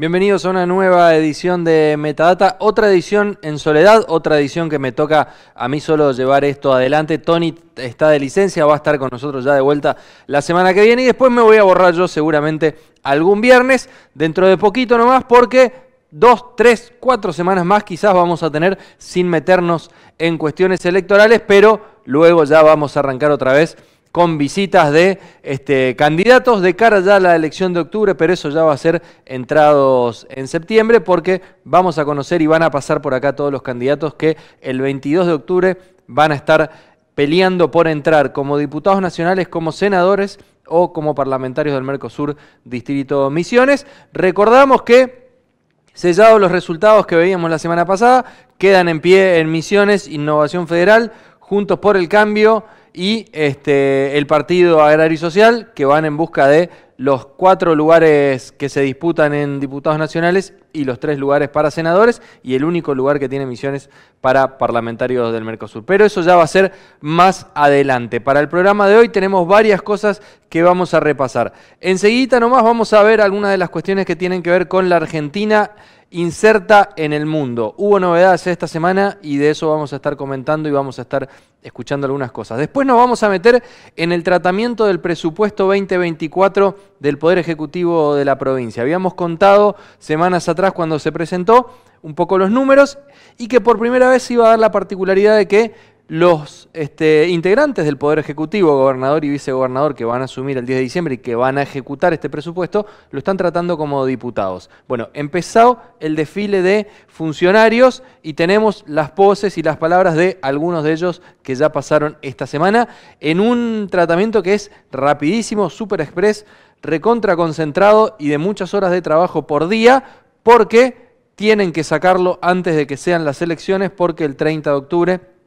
Bienvenidos a una nueva edición de Metadata, otra edición en soledad, otra edición que me toca a mí solo llevar esto adelante. Tony está de licencia, va a estar con nosotros ya de vuelta la semana que viene y después me voy a borrar yo seguramente algún viernes, dentro de poquito nomás, porque dos, tres, cuatro semanas más quizás vamos a tener sin meternos en cuestiones electorales, pero luego ya vamos a arrancar otra vez con visitas de este, candidatos de cara ya a la elección de octubre, pero eso ya va a ser entrados en septiembre porque vamos a conocer y van a pasar por acá todos los candidatos que el 22 de octubre van a estar peleando por entrar como diputados nacionales, como senadores o como parlamentarios del Mercosur Distrito Misiones. Recordamos que sellados los resultados que veíamos la semana pasada, quedan en pie en Misiones, Innovación Federal, Juntos por el Cambio, y este, el Partido Agrario y Social, que van en busca de los cuatro lugares que se disputan en diputados nacionales y los tres lugares para senadores y el único lugar que tiene misiones para parlamentarios del Mercosur. Pero eso ya va a ser más adelante. Para el programa de hoy tenemos varias cosas que vamos a repasar. Enseguida nomás vamos a ver algunas de las cuestiones que tienen que ver con la Argentina inserta en el mundo. Hubo novedades esta semana y de eso vamos a estar comentando y vamos a estar escuchando algunas cosas. Después nos vamos a meter en el tratamiento del presupuesto 2024 del Poder Ejecutivo de la provincia. Habíamos contado semanas atrás cuando se presentó un poco los números y que por primera vez iba a dar la particularidad de que los este, integrantes del Poder Ejecutivo, gobernador y vicegobernador, que van a asumir el 10 de diciembre y que van a ejecutar este presupuesto, lo están tratando como diputados. Bueno, empezó el desfile de funcionarios y tenemos las poses y las palabras de algunos de ellos que ya pasaron esta semana en un tratamiento que es rapidísimo, super express, recontra concentrado y de muchas horas de trabajo por día, porque tienen que sacarlo antes de que sean las elecciones, porque el 30 de octubre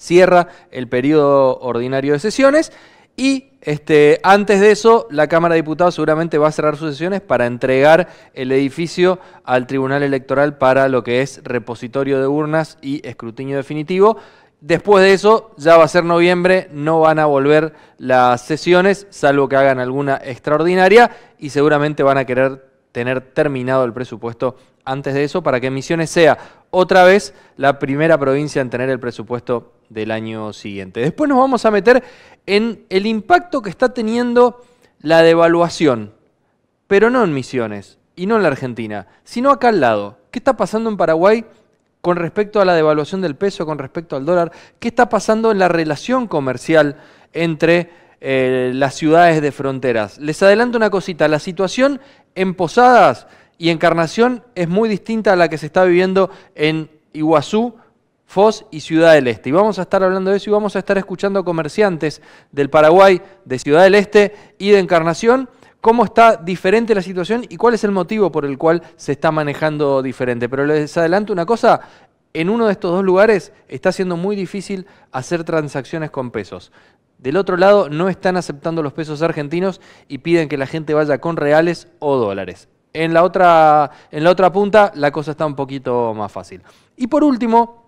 cierra el periodo ordinario de sesiones y este, antes de eso la Cámara de Diputados seguramente va a cerrar sus sesiones para entregar el edificio al Tribunal Electoral para lo que es repositorio de urnas y escrutinio definitivo. Después de eso, ya va a ser noviembre, no van a volver las sesiones, salvo que hagan alguna extraordinaria, y seguramente van a querer tener terminado el presupuesto antes de eso para que Misiones sea otra vez la primera provincia en tener el presupuesto del año siguiente. Después nos vamos a meter en el impacto que está teniendo la devaluación, pero no en Misiones y no en la Argentina, sino acá al lado. ¿Qué está pasando en Paraguay con respecto a la devaluación del peso, con respecto al dólar? ¿Qué está pasando en la relación comercial entre eh, las ciudades de fronteras? Les adelanto una cosita, la situación en Posadas y Encarnación es muy distinta a la que se está viviendo en Iguazú, Foz y Ciudad del Este. Y vamos a estar hablando de eso y vamos a estar escuchando comerciantes del Paraguay, de Ciudad del Este y de Encarnación, cómo está diferente la situación y cuál es el motivo por el cual se está manejando diferente. Pero les adelanto una cosa, en uno de estos dos lugares está siendo muy difícil hacer transacciones con pesos. Del otro lado no están aceptando los pesos argentinos y piden que la gente vaya con reales o dólares. En la otra, en la otra punta la cosa está un poquito más fácil. Y por último,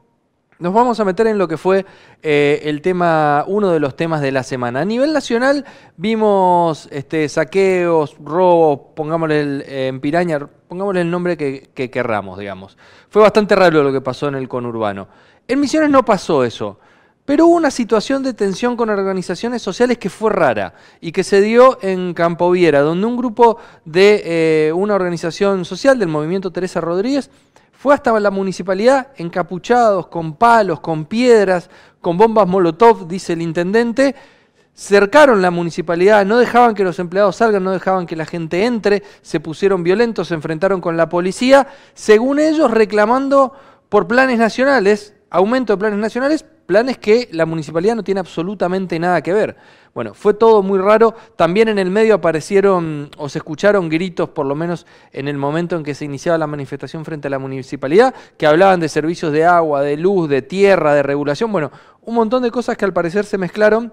nos vamos a meter en lo que fue eh, el tema, uno de los temas de la semana. A nivel nacional vimos este, saqueos, robos, pongámosle el, en Piraña, pongámosle el nombre que, que querramos, digamos. Fue bastante raro lo que pasó en el conurbano. En Misiones no pasó eso. Pero hubo una situación de tensión con organizaciones sociales que fue rara y que se dio en Campoviera, donde un grupo de eh, una organización social del movimiento Teresa Rodríguez fue hasta la municipalidad encapuchados, con palos, con piedras, con bombas Molotov, dice el intendente, cercaron la municipalidad, no dejaban que los empleados salgan, no dejaban que la gente entre, se pusieron violentos, se enfrentaron con la policía, según ellos reclamando por planes nacionales, aumento de planes nacionales, planes que la municipalidad no tiene absolutamente nada que ver. Bueno, fue todo muy raro. También en el medio aparecieron o se escucharon gritos, por lo menos en el momento en que se iniciaba la manifestación frente a la municipalidad, que hablaban de servicios de agua, de luz, de tierra, de regulación. Bueno, un montón de cosas que al parecer se mezclaron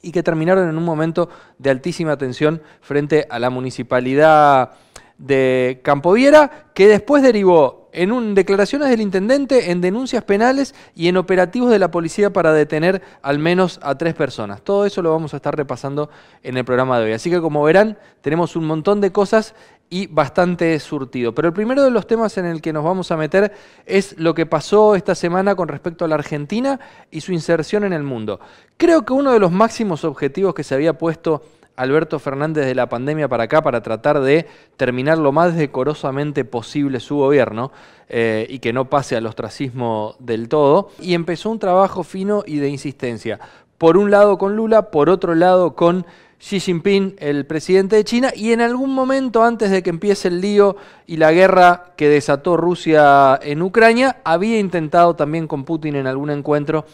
y que terminaron en un momento de altísima tensión frente a la municipalidad de Campoviera, que después derivó en declaraciones del intendente, en denuncias penales y en operativos de la policía para detener al menos a tres personas. Todo eso lo vamos a estar repasando en el programa de hoy. Así que como verán, tenemos un montón de cosas y bastante surtido. Pero el primero de los temas en el que nos vamos a meter es lo que pasó esta semana con respecto a la Argentina y su inserción en el mundo. Creo que uno de los máximos objetivos que se había puesto Alberto Fernández de la pandemia para acá para tratar de terminar lo más decorosamente posible su gobierno eh, y que no pase al ostracismo del todo. Y empezó un trabajo fino y de insistencia. Por un lado con Lula, por otro lado con Xi Jinping, el presidente de China, y en algún momento antes de que empiece el lío y la guerra que desató Rusia en Ucrania, había intentado también con Putin en algún encuentro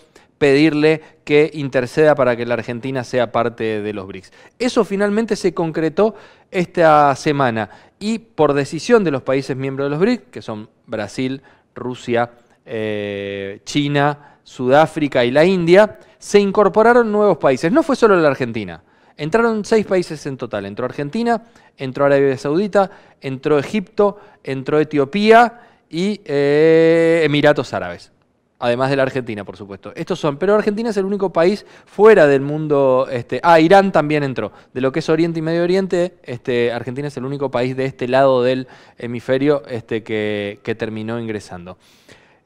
pedirle que interceda para que la Argentina sea parte de los BRICS. Eso finalmente se concretó esta semana y por decisión de los países miembros de los BRICS, que son Brasil, Rusia, eh, China, Sudáfrica y la India, se incorporaron nuevos países. No fue solo la Argentina. Entraron seis países en total. Entró Argentina, entró Arabia Saudita, entró Egipto, entró Etiopía y eh, Emiratos Árabes además de la Argentina, por supuesto. Estos son, pero Argentina es el único país fuera del mundo, este, ah, Irán también entró. De lo que es Oriente y Medio Oriente, este, Argentina es el único país de este lado del hemisferio este, que, terminó ingresando.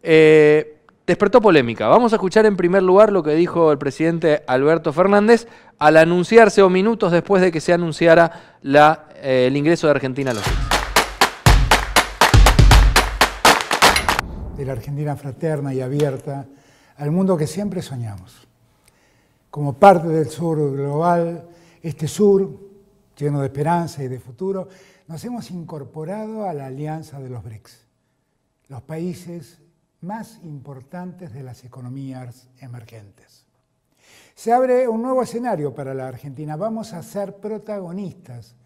Eh, despertó polémica. Vamos a escuchar en primer lugar lo que dijo el presidente Alberto Fernández al anunciarse o minutos después de que se anunciara la, eh, el ingreso de Argentina a los de la Argentina fraterna y abierta al mundo que siempre soñamos. Como parte del sur global, este sur, lleno de esperanza y de futuro, nos hemos incorporado a la alianza de los BRICS, los países más importantes de las economías emergentes. Se abre un nuevo escenario para la Argentina. Vamos a ser protagonistas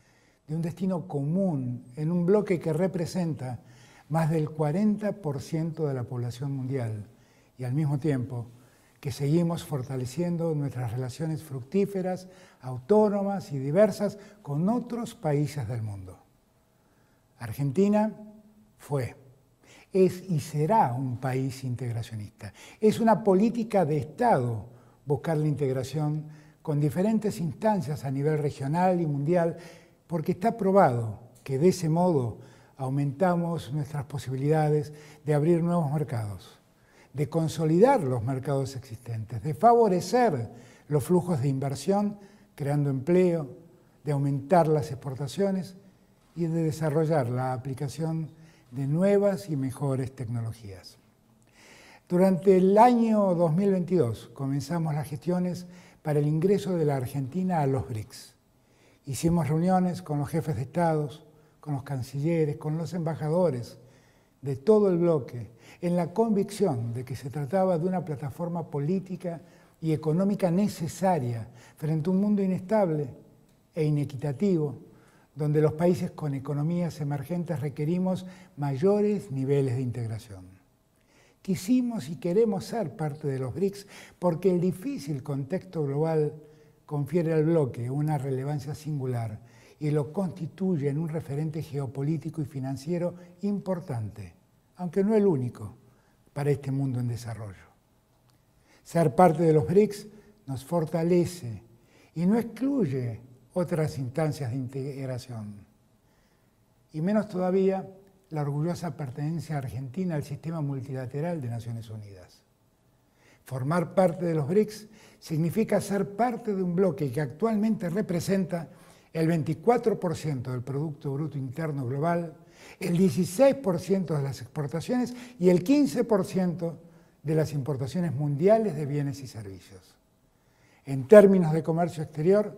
de un destino común en un bloque que representa más del 40% de la población mundial y al mismo tiempo que seguimos fortaleciendo nuestras relaciones fructíferas, autónomas y diversas con otros países del mundo. Argentina fue, es y será un país integracionista. Es una política de Estado buscar la integración con diferentes instancias a nivel regional y mundial, porque está probado que de ese modo aumentamos nuestras posibilidades de abrir nuevos mercados, de consolidar los mercados existentes, de favorecer los flujos de inversión, creando empleo, de aumentar las exportaciones y de desarrollar la aplicación de nuevas y mejores tecnologías. Durante el año 2022 comenzamos las gestiones para el ingreso de la Argentina a los BRICS. Hicimos reuniones con los jefes de estados, con los cancilleres, con los embajadores de todo el bloque, en la convicción de que se trataba de una plataforma política y económica necesaria frente a un mundo inestable e inequitativo, donde los países con economías emergentes requerimos mayores niveles de integración. Quisimos y queremos ser parte de los BRICS porque el difícil contexto global confiere al bloque una relevancia singular y lo constituye en un referente geopolítico y financiero importante, aunque no el único, para este mundo en desarrollo. Ser parte de los BRICS nos fortalece y no excluye otras instancias de integración. Y menos todavía la orgullosa pertenencia argentina al sistema multilateral de Naciones Unidas. Formar parte de los BRICS significa ser parte de un bloque que actualmente representa el 24% del Producto Bruto Interno Global, el 16% de las exportaciones y el 15% de las importaciones mundiales de bienes y servicios. En términos de comercio exterior,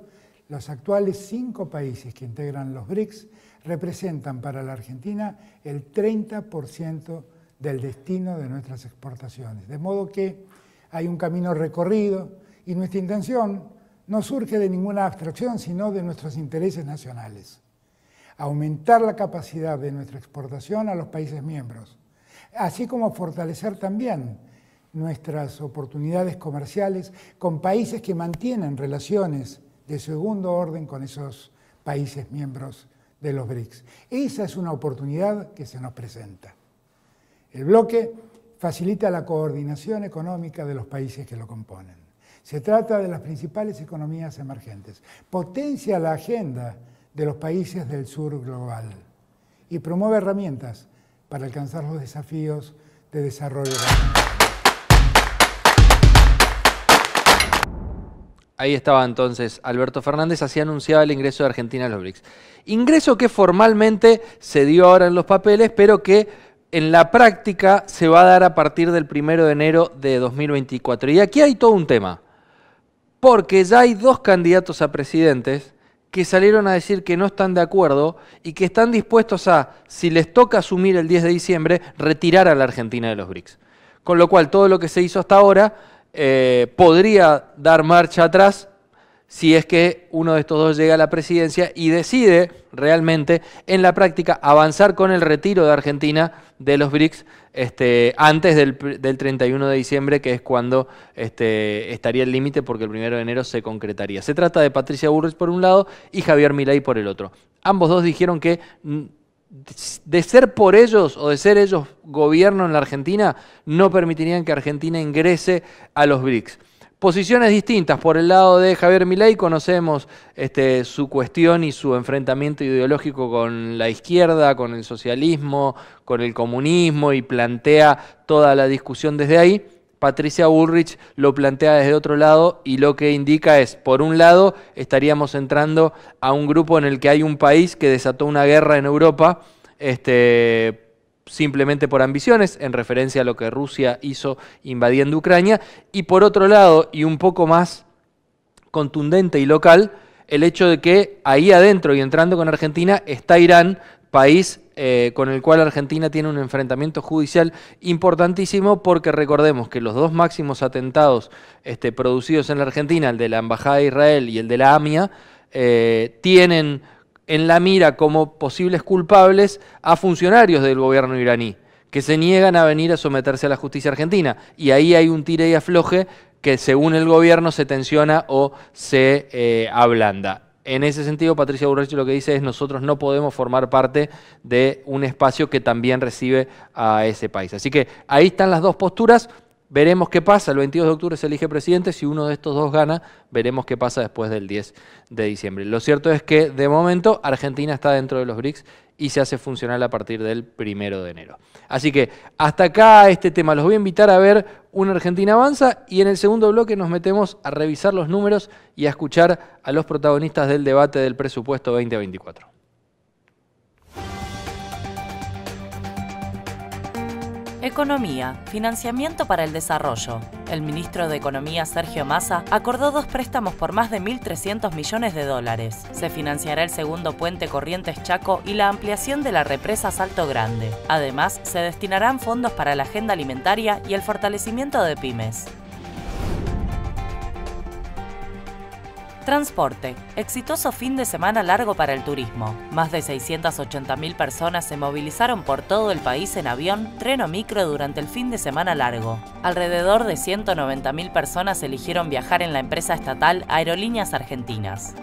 los actuales cinco países que integran los BRICS representan para la Argentina el 30% del destino de nuestras exportaciones. De modo que hay un camino recorrido y nuestra intención no surge de ninguna abstracción, sino de nuestros intereses nacionales. Aumentar la capacidad de nuestra exportación a los países miembros, así como fortalecer también nuestras oportunidades comerciales con países que mantienen relaciones de segundo orden con esos países miembros de los BRICS. Esa es una oportunidad que se nos presenta. El bloque facilita la coordinación económica de los países que lo componen. Se trata de las principales economías emergentes. Potencia la agenda de los países del sur global y promueve herramientas para alcanzar los desafíos de desarrollo. Ahí estaba entonces Alberto Fernández, así anunciaba el ingreso de Argentina a los BRICS. Ingreso que formalmente se dio ahora en los papeles, pero que en la práctica se va a dar a partir del primero de enero de 2024. Y aquí hay todo un tema, porque ya hay dos candidatos a presidentes que salieron a decir que no están de acuerdo y que están dispuestos a, si les toca asumir el 10 de diciembre, retirar a la Argentina de los BRICS. Con lo cual, todo lo que se hizo hasta ahora eh, podría dar marcha atrás si es que uno de estos dos llega a la presidencia y decide realmente en la práctica avanzar con el retiro de Argentina de los BRICS este, antes del, 31 de diciembre, que es cuando este, estaría el límite porque el 1 de enero se concretaría. Se trata de Patricia Burrich por un lado y Javier Milei por el otro. Ambos dos dijeron que de ser por ellos o de ser ellos gobierno en la Argentina, no permitirían que Argentina ingrese a los BRICS. Posiciones distintas. Por el lado de Javier Milei conocemos este, su cuestión y su enfrentamiento ideológico con la izquierda, con el socialismo, con el comunismo y plantea toda la discusión desde ahí. Patricia Bullrich lo plantea desde otro lado y lo que indica es, por un lado, estaríamos entrando a un grupo en el que hay un país que desató una guerra en Europa, este, simplemente por ambiciones, en referencia a lo que Rusia hizo invadiendo Ucrania, y por otro lado, y un poco más contundente y local, el hecho de que ahí adentro y entrando con Argentina está Irán, país eh, con el cual Argentina tiene un enfrentamiento judicial importantísimo porque recordemos que los dos máximos atentados este, producidos en la Argentina, el de la Embajada de Israel y el de la AMIA, eh, tienen en la mira como posibles culpables a funcionarios del gobierno iraní, que se niegan a venir a someterse a la justicia argentina. Y ahí hay un tire y afloje que según el gobierno se tensiona o se eh, ablanda. En ese sentido, Patricia Burrich lo que dice es nosotros no podemos formar parte de un espacio que también recibe a ese país. Así que ahí están las dos posturas. Veremos qué pasa. El 22 de octubre se elige presidente. Si uno de estos dos gana, veremos qué pasa después del 10 de diciembre. Lo cierto es que, de momento, Argentina está dentro de los BRICS y se hace funcional a partir del primero de enero. Así que hasta acá este tema. Los voy a invitar a ver una Argentina Avanza y en el segundo bloque nos metemos a revisar los números y a escuchar a los protagonistas del debate del presupuesto 2024. Economía, financiamiento para el desarrollo. El ministro de Economía Sergio Massa acordó dos préstamos por más de 1.300 millones de dólares. Se financiará el segundo puente Corrientes Chaco y la ampliación de la represa Salto Grande. Además, se destinarán fondos para la agenda alimentaria y el fortalecimiento de pymes. Transporte. Exitoso fin de semana largo para el turismo. Más de 680.000 personas se movilizaron por todo el país en avión, tren o micro durante el fin de semana largo. Alrededor de 190.000 personas eligieron viajar en la empresa estatal Aerolíneas Argentinas.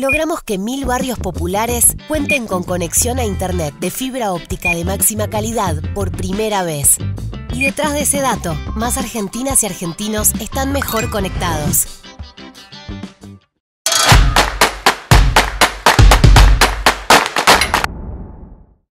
logramos que mil barrios populares cuenten con conexión a Internet de fibra óptica de máxima calidad por primera vez. Y detrás de ese dato, más argentinas y argentinos están mejor conectados.